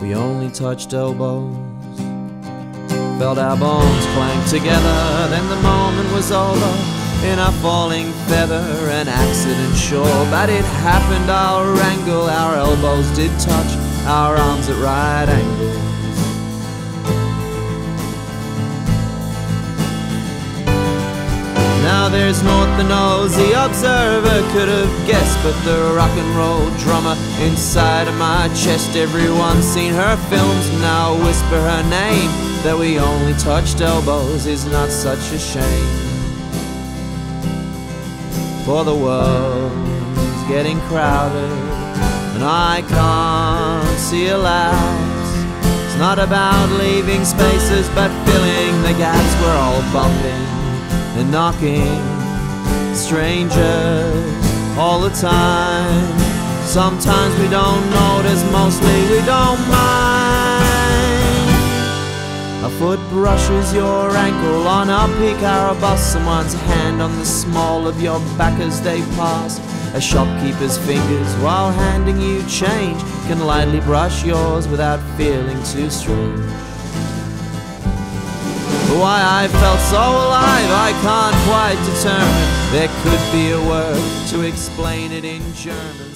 we only touched elbows. Felt our bones clank together, then the moment was over. In a falling feather, an accident sure, but it happened. Our wrangle, our elbows did touch, our arms at right angles. There's naught the observer could have guessed, but the rock and roll drummer inside of my chest. Everyone's seen her films, now whisper her name. That we only touched elbows is not such a shame. For the world's getting crowded, and I can't see a. It's not about leaving spaces, but filling the gaps. We're all bumping and knocking strangers all the time. Sometimes we don't notice, mostly we don't mind. A foot brushes your ankle on a Picara bus. Someone's hand on the small of your back as they pass. A shopkeeper's fingers while handing you change can lightly brush yours without feeling too strange. Why I felt so alive, I can't quite determine. There could be a word to explain it in German.